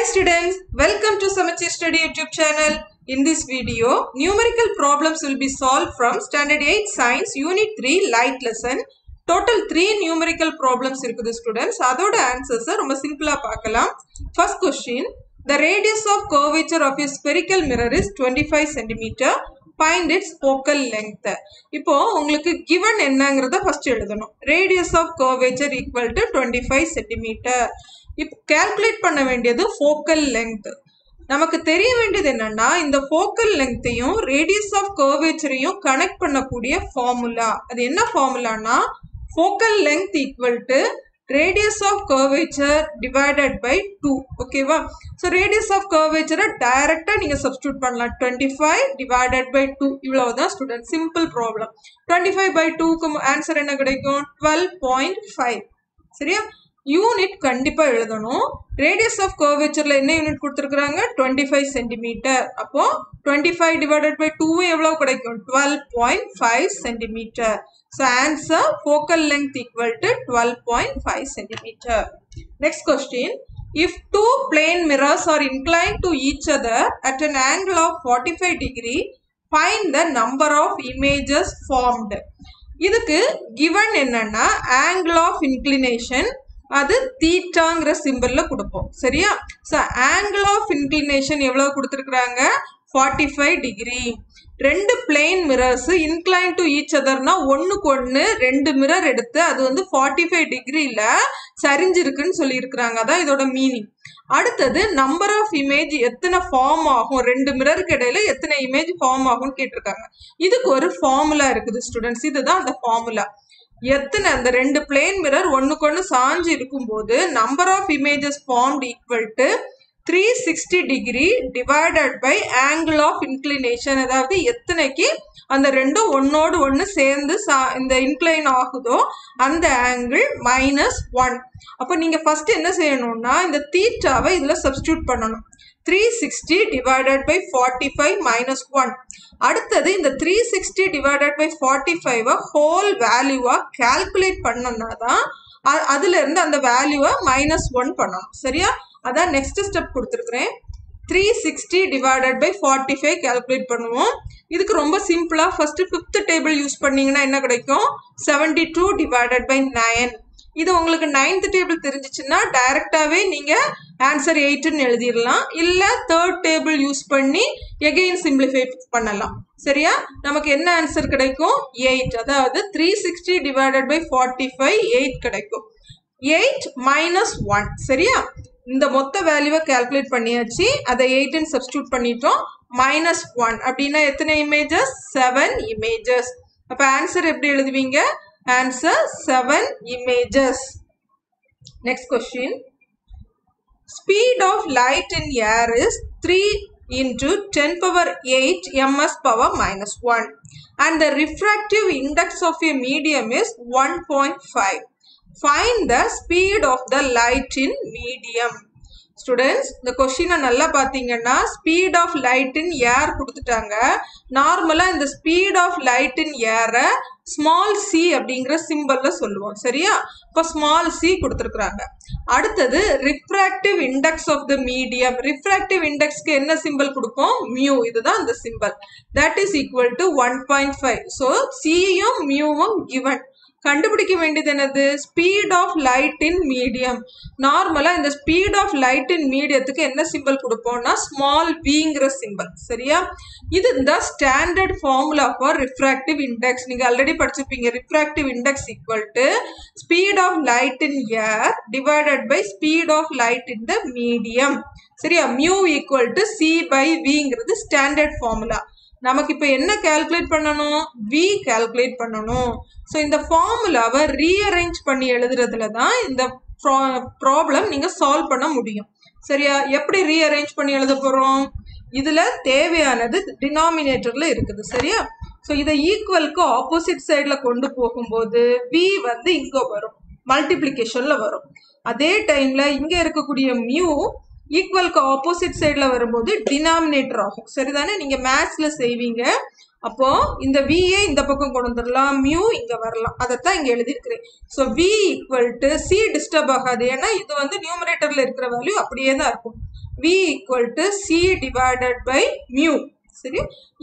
Hi students, welcome to Samachir Study YouTube channel. In this video, numerical problems will be solved from Standard 8 Science Unit 3 Light Lesson. Total 3 numerical problems இருக்குது students. அதோட answers ரொம்ப சிம்பிளா பார்க்கலாம். First question, the radius of curvature of a spherical mirror is 25 cm. Find its focal length. இப்போ உங்களுக்கு given என்னங்கிறத first எழுதணும். Radius of curvature equal to 25 cm. இப்போ கால்குலேட் பண்ண வேண்டியது ஃபோக்கல் லெங்த் நமக்கு தெரிய வேண்டியது என்னன்னா இந்த ஃபோக்கல் லெங்த்தையும் ரேடியஸ் ஆஃப் கர்வேச்சரையும் கனெக்ட் பண்ணக்கூடிய ஃபார்முலா அது என்ன ஃபார்முலானா focal length equal to radius of curvature divided by two ஓகேவா ஸோ ரேடியஸ் ஆஃப் கர்வேச்சரை டைரக்டா நீங்க சப்ஸ்டியூட் பண்ணலாம். Twenty five divided by two இவ்வளவுதான் student simple problem twenty five by டூக்கு ஆன்சர் என்ன கிடைக்கும்? டுவெல் பாயிண்ட் ஃபைவ் சரியா? யூனிட் கண்டிப்பா எழுதணும். ரேடியஸ் ஆஃப் கர்வேச்சர்ல என்ன யூனிட் கொடுத்துருக்காங்க டுவெண்ட்டி ஃபைவ் சென்டிமீட்டர் அப்போ twenty five divided by two எவ்வளவு கிடைக்கும்? Twelve point five centimetre so answer focal length equal to twelve point five centimetre next question If two plane mirrors are inclined to each other at an angle of 45 degree, find the number of images formed. இதுக்கு given என்னன்னா angle of inclination அது தீட்டாங்கிற சிம்பிளில் கொடுப்போம். சரியா? So angle of inclination எவ்வளோ கொடுத்துருக்குறாங்க? Forty five degree ரெண்டு plane mirrors incline to each அதர்னா ஒன்றுக்கு ஒன்று ரெண்டு மிரர் எடுத்து அது வந்து ஃபார்ட்டி ஃபைவ் டிகிரியில் சரிஞ்சிருக்குன்னு சொல்லியிருக்கிறாங்க. அதான் இதோட மீனிங் அடுத்தது நம்பர் ஆஃப் இமேஜ் எத்தனை ஃபார்ம் ஆகும்? ரெண்டு மிரருக்கு இடையில எத்தனை இமேஜ் ஃபார்ம் ஆகும்னு கேட்டிருக்காங்க. இதுக்கு ஒரு ஃபார்முலா இருக்குது ஸ்டூடெண்ட்ஸ் இதுதான் அந்த ஃபார்முலா எத்தனை அந்த ரெண்டு பிளேன் மிரர் ஒன்றுக்கு ஒன்று சாஞ்சு இருக்கும்போது number of images formed equal to three sixty degree divided by angle of inclination அதாவது எத்தனைக்கு அந்த ரெண்டும் ஒன்னோடு ஒன்று சேர்ந்து இந்த இன்க்ளைன் ஆகுதோ அந்த ஆங்கிள் மைனஸ் ஒன் அப்போ நீங்கள் ஃபஸ்ட்டு என்ன செய்யணும்னா இந்த தீட்டாவை இதில் சப்ஸ்டியூட் பண்ணணும். Three sixty divided by forty five minus one அடுத்தது இந்த three sixty divided by forty ஃபைவை ஹோல் வேல்யூவாக கால்குலேட் பண்ணோம்னா தான் அதுல இருந்து அந்த வேல்யூவை மைனஸ் ஒன் பண்ணணும். சரியா? அதான் நெக்ஸ்ட் ஸ்டெப் கொடுத்துருக்குறேன். Three sixty divided by forty five calculate பண்ணுவோம். இதுக்கு ரொம்ப சிம்பிளா ஃபர்ஸ்ட் ஃபிஃப்த் டேபிள் யூஸ் பண்ணீங்கன்னா என்ன கிடைக்கும்? Seventy two divided by nine இது உங்களுக்கு நைன்த் டேபிள் தெரிஞ்சிச்சுன்னா டைரக்டாவே நீங்க ஆன்சர் எயிட்னு எழுதிடலாம். இல்ல தேர்ட் டேபிள் யூஸ் பண்ணி எகெயின் சிம்பிளிஃபை பண்ணலாம். சரியா? நமக்கு என்ன ஆன்சர் கிடைக்கும்? எயிட் அதாவது three sixty divided by forty five eight கிடைக்கும். எயிட் மைனஸ் ஒன் சரியா? இந்த மொத்த வேல்யூவை கால்குலேட் பண்ணியாச்சு. அதை எயிட்னு சப்ஸ்டியூட் பண்ணிட்டோம். மைனஸ் ஒன் அப்படின்னா எத்தனை இமேஜஸ் செவன் இமேஜஸ் அப்ப ஆன்சர் எப்படி எழுதுவீங்க? Answer seven images next question speed of light in air is three into 10 power 8 ms power minus 1 and the refractive index of a medium is 1.5 find the speed of the light in medium. Students இந்த கொஸ்டினை நல்லா பார்த்தீங்கன்னா speed of light in air கொடுத்துட்டாங்க. நார்மலாக இந்த speed of light இன் ஏரை small C அப்படிங்கிற சிம்பிளில் சொல்லுவோம். சரியா? இப்போ ஸ்மால் சி கொடுத்துருக்குறாங்க. அடுத்தது refractive index of the medium refractive இண்டெக்ஸ்க்கு என்ன சிம்பிள் கொடுப்போம்? மியூ இதுதான் இந்த simple that is equal to one point five so சியும் மியூவும் கிவன் கண்டுபிடிக்க வேண்டியது என்னது? Speed of light in medium நார்மலா இந்த ஸ்பீட் ஆஃப் லைட் இன் மீடியத்துக்கு என்ன சிம்பிள் கொடுப்போம்னா ஸ்மால் விங்கிற சிம்பிள் சரியா? இது இந்த standard formula for refractive index நீங்க ஆல்ரெடி படிச்சிருப்பீங்க. Refractive index equal to speed of light in air divided by speed of light in the medium சரியா? Mu equal to C by விங்கிறது standard formula நமக்கு இப்போ என்ன calculate பண்ணணும்? We calculate பண்ணணும். So இந்த ஃபார்முலாவை ரீஅரேஞ்ச் பண்ணி எழுதுறதுல தான் இந்த ப்ராப்ளம் நீங்கள் சால்வ் பண்ண முடியும். சரியா? எப்படி ரீஅரேஞ்ச் பண்ணி எழுத போகிறோம் இதில் தேவையானது டினாமினேட்டரில் இருக்குது. சரியா? ஸோ இதை ஈக்குவலுக்கு ஆப்போசிட் சைடில் கொண்டு போகும்போது வி வந்து இங்கே வரும். மல்டிப்ளிகேஷனில் வரும். அதே டைமில் இங்கே இருக்கக்கூடிய மியூ ஈக்குவலுக்கு ஆப்போசிட் சைடில் வரும்போது டினாமினேட்டர் ஆகும். சரிதானே? நீங்கள் மேத்ஸில் செய்வீங்க. அப்போ இந்த விஏ இந்த பக்கம் கொண்டு வந்துடலாம். மியூ இங்கே வரலாம். அதைத்தான் இங்கே எழுதியிருக்கிறேன். So V equal to C disturb ஆகாது. ஏன்னா இது வந்து நியூமரேட்டரில் இருக்கிற வேல்யூ அப்படியே தான் இருக்கும். V equal to C divided by mu சரி?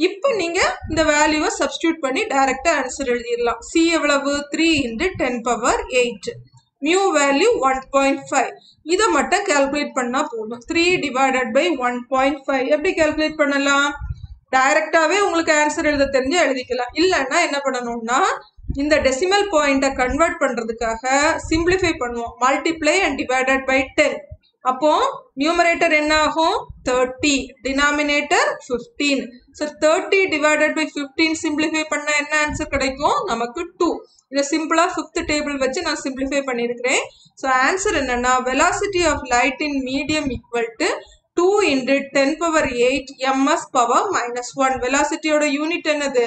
இப்போ நீங்கள் இந்த வேல்யூவை சப்ஸ்டியூட் பண்ணி டைரெக்டாக ஆன்சர் எழுதிடலாம். சி எவ்வளவு? Three into ten power eight mu value one point five இதை மட்டும் கால்குலேட் பண்ணா போதும். Three divided by one point five எப்படி கால்குலேட் பண்ணலாம்? டைரக்டாவே உங்களுக்கு ஆன்சர் எழுத தெரிஞ்சு எழுதிக்கலாம். இல்லைன்னா என்ன பண்ணணும்னா இந்த டெசிமல் பாயிண்ட்டை கன்வெர்ட் பண்றதுக்காக சிம்பிளிஃபை பண்ணுவோம். Multiply and divided by ten அப்போ நியூமரேட்டர் என்ன ஆகும்? Thirty denominator fifteen so thirty divided by fifteen simplify பண்ண என்ன ஆன்சர் கிடைக்கும்? நமக்கு டூ இதை சிம்பிளா ஃபிஃப்த் டேபிள் வச்சு நான் சிம்பிளிஃபை பண்ணியிருக்கிறேன் ஸோ ஆன்சர் என்னன்னா velocity of light in medium equal to two into ten power eight M S power minus one வெலாசிட்டியோட unit என்னது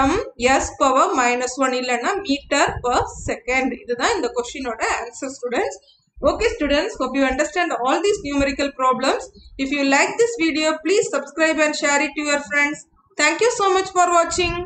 M S power minus one இல்லைன்னா மீட்டர் பர் செகண்ட் இதுதான் இந்த கொஸ்டினோட answer students Okay students, hope you understand all these numerical problems. If you like this video, please subscribe and share it to your friends. Thank you so much for watching.